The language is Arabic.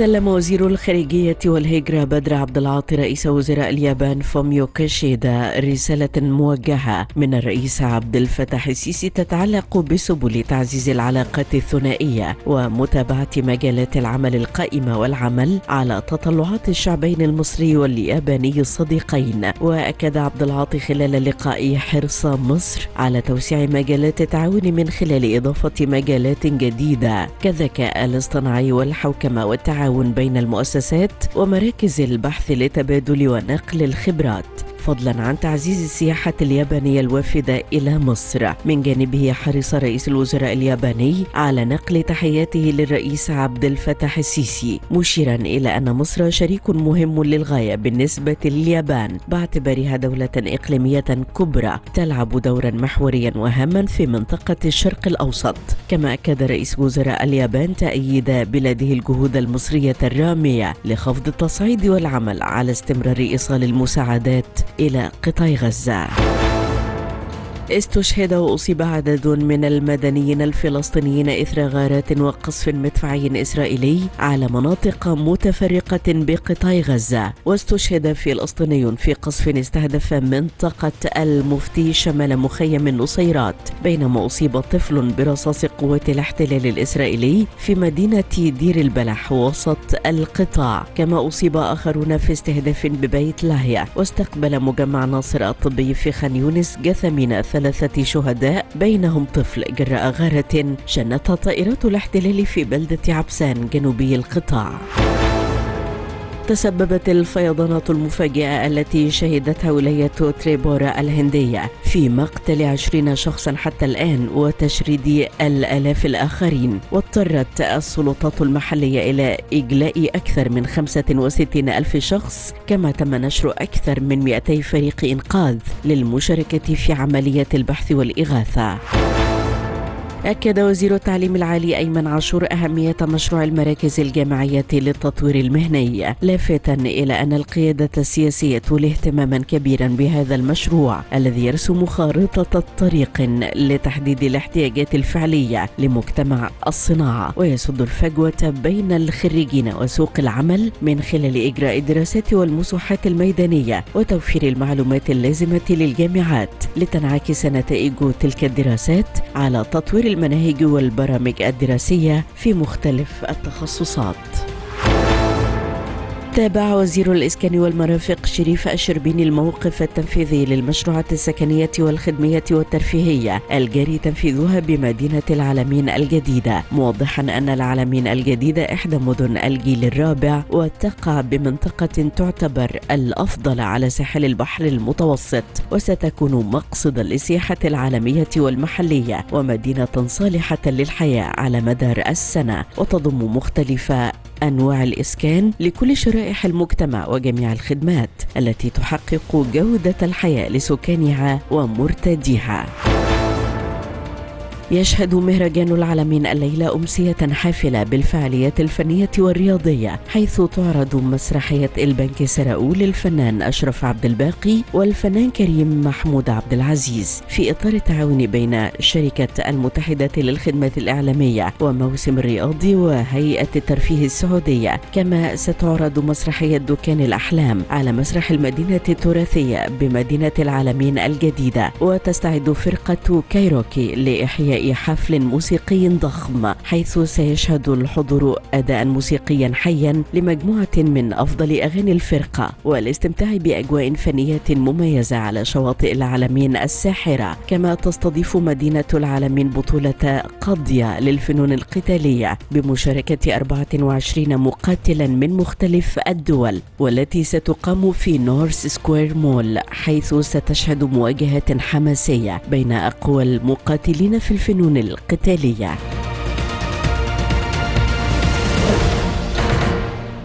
سلم وزير الخارجية والهجرة بدر عبد العاطي رئيس وزراء اليابان فوميو كيشيدا رسالة موجهة من الرئيس عبد الفتاح السيسي تتعلق بسبل تعزيز العلاقات الثنائية ومتابعة مجالات العمل القائمة والعمل على تطلعات الشعبين المصري والياباني الصديقين. وأكد عبد العاطي خلال اللقاء حرص مصر على توسيع مجالات التعاون من خلال إضافة مجالات جديدة كالذكاء الاصطناعي والحوكمة والتعاون التعاون بين المؤسسات ومراكز البحث لتبادل ونقل الخبرات. فضلا عن تعزيز السياحة اليابانية الوافدة إلى مصر. من جانبه حرص رئيس الوزراء الياباني على نقل تحياته للرئيس عبد الفتاح السيسي مشيرا إلى أن مصر شريك مهم للغاية بالنسبة لليابان باعتبارها دولة إقليمية كبرى تلعب دورا محوريا وهاما في منطقة الشرق الأوسط. كما أكد رئيس وزراء اليابان تأييد بلاده الجهود المصرية الرامية لخفض التصعيد والعمل على استمرار إيصال المساعدات إلى قطاع غزة. استشهد وأصيب عدد من المدنيين الفلسطينيين إثر غارات وقصف مدفعي إسرائيلي على مناطق متفرقة بقطاع غزة. واستشهد فلسطيني في قصف استهدف منطقة المفتي شمال مخيم النصيرات بينما أصيب طفل برصاص قوات الاحتلال الإسرائيلي في مدينة دير البلح وسط القطاع. كما أصيب آخرون في استهداف ببيت لاهيا واستقبل مجمع ناصر الطبي في خان يونس جثمين ثلاثة شهداء بينهم طفل جراء غارة شنتها طائرات الاحتلال في بلدة عبسان جنوبي القطاع. تسببت الفيضانات المفاجئة التي شهدتها ولاية تريبورا الهندية في مقتل عشرين شخصا حتى الآن وتشريد الآلاف الآخرين. واضطرت السلطات المحلية إلى إجلاء أكثر من 65 ألف شخص كما تم نشر أكثر من 200 فريق إنقاذ للمشاركة في عملية البحث والإغاثة. أكد وزير التعليم العالي أيمن عاشور أهمية مشروع المراكز الجامعية للتطوير المهني لافتا إلى أن القيادة السياسية تولي اهتماما كبيرا بهذا المشروع الذي يرسم خارطة طريق لتحديد الاحتياجات الفعلية لمجتمع الصناعة. ويسد الفجوة بين الخريجين وسوق العمل من خلال إجراء الدراسات والمسوحات الميدانية وتوفير المعلومات اللازمة للجامعات لتنعكس نتائج تلك الدراسات على تطوير المناهج والبرامج الدراسية في مختلف التخصصات. تابع وزير الإسكان والمرافق شريف الشربيني الموقف التنفيذي للمشروعات السكنية والخدمية والترفيهية الجاري تنفيذها بمدينة العالمين الجديدة موضحا أن العالمين الجديدة إحدى مدن الجيل الرابع وتقع بمنطقة تعتبر الأفضل على ساحل البحر المتوسط وستكون مقصدا للسياحة العالمية والمحلية ومدينة صالحة للحياة على مدار السنة وتضم مختلف أنواع الإسكان لكل شرائح المجتمع وجميع الخدمات التي تحقق جودة الحياة لسكانها ومرتديها. يشهد مهرجان العالمين الليلة أمسية حافلة بالفعاليات الفنية والرياضية حيث تعرض مسرحية البنك سراؤول للفنان أشرف عبد الباقي والفنان كريم محمود عبد العزيز في إطار التعاون بين شركة المتحدة للخدمات الإعلامية وموسم الرياضي وهيئة الترفيه السعودية. كما ستعرض مسرحية دكان الأحلام على مسرح المدينة التراثية بمدينة العلمين الجديدة وتستعد فرقة كايروكي لإحياء حفل موسيقي ضخم حيث سيشهد الحضور أداء موسيقيا حيا لمجموعة من أفضل أغاني الفرقة والاستمتاع بأجواء فنية مميزة على شواطئ العلمين الساحرة. كما تستضيف مدينة العلمين بطولة قضية للفنون القتالية بمشاركة 24 مقاتلا من مختلف الدول والتي ستقام في نورث سكوير مول حيث ستشهد مواجهة حماسية بين أقوى المقاتلين في الفنون الفنون القتالية.